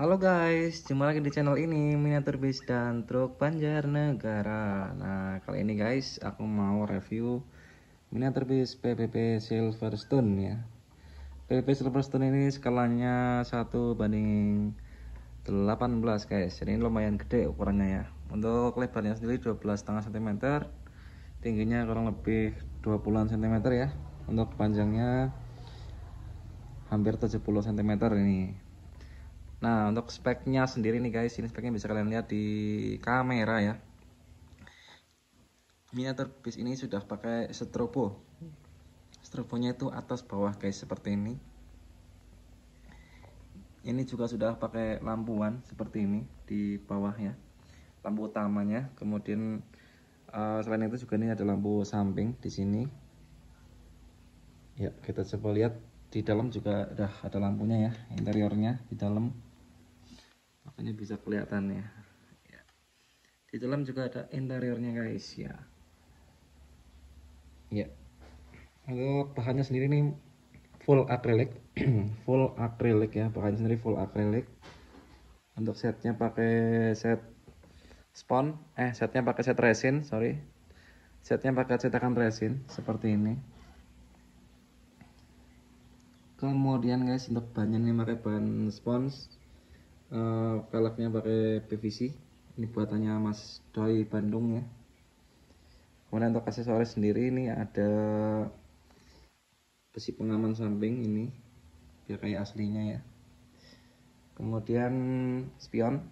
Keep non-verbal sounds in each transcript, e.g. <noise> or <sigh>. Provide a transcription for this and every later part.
Halo guys, jumpa lagi di channel ini miniatur bis dan truk Banjarnegara. Nah kali ini guys, aku mau review miniatur bis PPP Silverstone ya. PPP Silverstone ini skalanya 1 banding 18 guys. Jadi ini lumayan gede ukurannya ya. Untuk lebarnya sendiri 12,5 cm, tingginya kurang lebih 20 cm ya. Untuk panjangnya hampir 70 cm ini Nah untuk speknya sendiri nih guys ini speknya bisa kalian lihat di kamera ya. Miniatur bis ini sudah pakai strobo. Strobonya itu atas bawah guys seperti ini. Ini juga sudah pakai lampuan seperti ini di bawah ya. Lampu utamanya. Kemudian uh, selain itu juga ini ada lampu samping di sini. Ya kita coba lihat di dalam juga udah ada lampunya ya interiornya di dalam makanya bisa kelihatan ya. ya. Di dalam juga ada interiornya guys ya. Ya. Untuk bahannya sendiri nih full acrylic. <clears throat> Full acrylic ya bahannya sendiri full acrylic. Untuk setnya pakai set spon eh setnya pakai set resin sorry. Setnya pakai cetakan resin seperti ini. Kemudian guys untuk bahannya ini pakai bahan spons uh, pakai PVC ini buatannya Mas Doi Bandung ya. Kemudian untuk aksesoris sendiri ini ada besi pengaman samping ini biar kayak aslinya ya. Kemudian spion.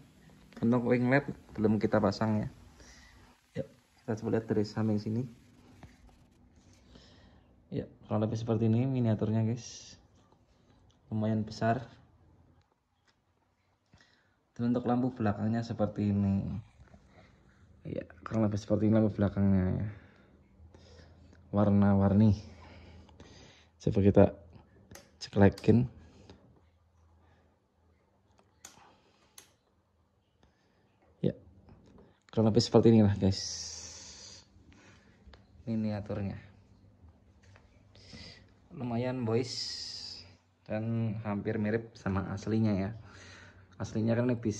Untuk winglet belum kita pasang ya. Ya kita coba lihat dari samping sini. Ya kalau lebih seperti ini miniaturnya guys. Lumayan besar dan untuk lampu belakangnya seperti ini. Ya kurang lebih seperti ini lampu belakangnya ya. warna-warni. Coba kita ceklekin ya kurang lebih seperti inilah guys. Miniaturnya. Lumayan boys. Dan hampir mirip sama aslinya ya aslinya kan lebih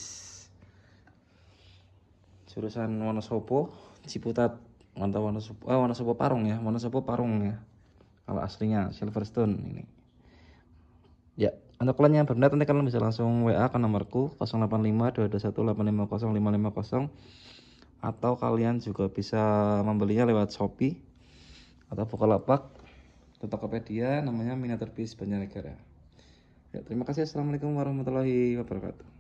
jurusan Wonosobo Ciputat mantap Wonosobo oh, Wonosobo Parung ya Wonosobo Parung ya. Kalau aslinya Silverstone ini. Ya untuk kalian yang berminat nanti kalian bisa langsung WA ke nomorku 085221850550 atau kalian juga bisa membelinya lewat Shopee atau Bukalapak. Atau Tokopedia namanya Miniatur Bis Banjarnegara Ya, terima kasih. Assalamualaikum warahmatullahi wabarakatuh.